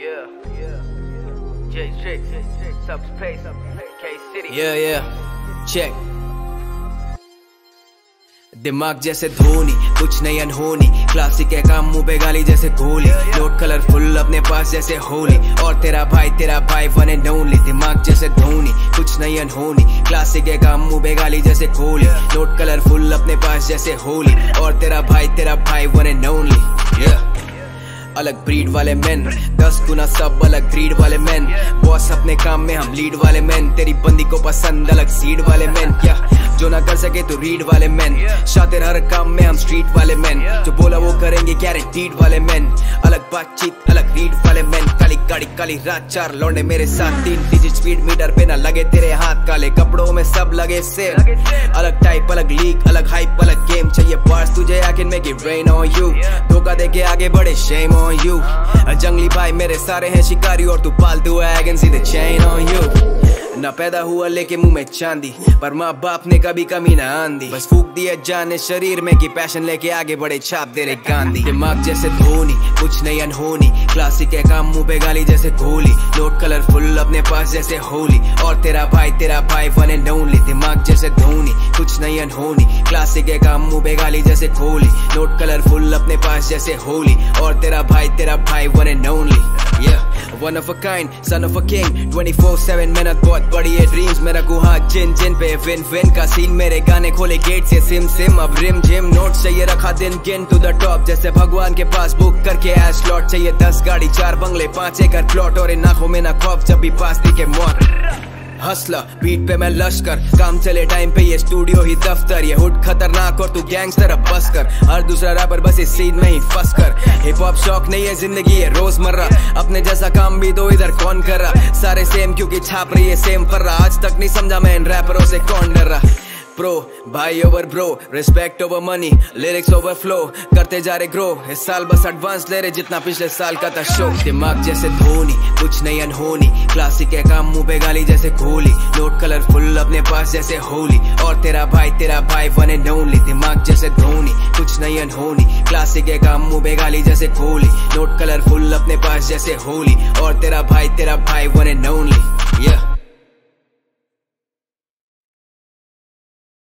Yeah, yeah. J J Subspace, K City. Yeah, yeah. Check. दिमाग जैसे धोनी कुछ नहीं अनहोनी क्लासिक है काम मुँह पे गाली जैसे गोली। नोट कलरफुल अपने पास जैसे होली। और तेरा भाई तेरा भाई वन एंड ओनली दिमाग जैसे धोनी कुछ नहीं अनहोनी क्लासिक है काम मुँह पे गाली जैसे गोली। नोट कलरफुल अपने पास जैसे होली। और तेरा भाई तेरा भाई वन एंड ओनली yeah. अलग ब्रीड वाले मैन दस गुना सब अलग ब्रीड वाले मैन बॉस अपने काम में हम लीड वाले मैन तेरी बंदी को पसंद अलग सीड वाले मैन क्या जो ना कर सके तो रीड वाले मैन शातिर हर काम में हम स्ट्रीट वाले मैन जो बोला वो करेंगे क्या गारंटीड वाले मैन अलग बातचीत अलग रीड वाले मैन काली गाड़ी काली रात चार लौंडे मेरे साथ तीन डिजिट स्पीड मीटर पे ना लगे तेरे हाथ काले कपड़ों में सब लगे से अलग टाइप अलग लीग अलग हाइप अलग गेम चाहिए पार्स तुझे I can make it rain on you धोखा दे के आगे बढ़े शेम ऑन यू जंगली भाई मेरे सारे हैं शिकारी और तू पालतू है I can see the chain on you ना पैदा हुआ, लेके मुँह में चांदी। पर माँ बाप ने कभी कमी ना आंदी बस फूक दिया जाने शरीर में कि पैशन लेके आगे बढ़े छाप दे रहे गांधी। दिमाग जैसे धोनी, कुछ नहीं अनहोनी। क्लासिक है काम, मुँह पे गाली जैसे गोली। नोट कलरफुल अपने पास जैसे होली। और तेरा भाई तेरा भाई वन एंड ओनली दिमाग जैसे धोनी, कुछ नहीं अनहोनी। क्लासिक है काम, मुँह पे गाली जैसे गोली नोट कलरफुल अपने पास जैसे होली। और तेरा भाई तेरा भाई one and only one of a kind, son of a king. 24/7 मेहनत बहुत बड़ी है ड्रीम्स मेरा गुहा जिन जिन पे विन विन का सीन मेरे गाने खोले गेट से सिम सिम. अब रिम जिम नोट चाहिए, रखा दिन, गिन टू द टॉप जैसे भगवान के पास बुक करके एस स्लॉट चाहिए. दस गाड़ी, चार बंगले, पाँच एकड़ प्लॉट और इन आँखों में ना खौफ जब भी पास दिखे मौत. हसला बीट पे मैं लश्कर। काम चले टाइम पे ये स्टूडियो ही दफ्तर। ये हुड खतरनाक और तू गैंगस्टर अब बस कर हर दूसरा रैपर बस इस सीन में ही फंस कर हिप हॉप शौक नहीं है ज़िंदगी है रोज़मर्रा। अपने जैसा काम भी तो इधर कौन कर रहा? सारे सेम क्योंकि छाप रही है सेम पर रहा आज तक नहीं समझा मैं इन रैपरों से कौन डर रहा। प्रो भाई over bro respect over money lyrics over flow करते जा रहे ग्रो इस साल बस एडवांस ले रहे जितना पिछले साल का था शो दिमाग जैसे धोनी, कुछ नहीं अनहोनी क्लासिक है काम मुँह पे गाली जैसे गोली नोट कलरफुल अपने पास जैसे होली और तेरा भाई तेरा भाई वन एंड ओनली दिमाग जैसे धोनी, कुछ नहीं अनहोनी क्लासिक है काम मुँह पे गाली जैसे खोली नोट कलरफुल अपने पास जैसे होली और तेरा भाई तेरा भाई वन एंड ओनली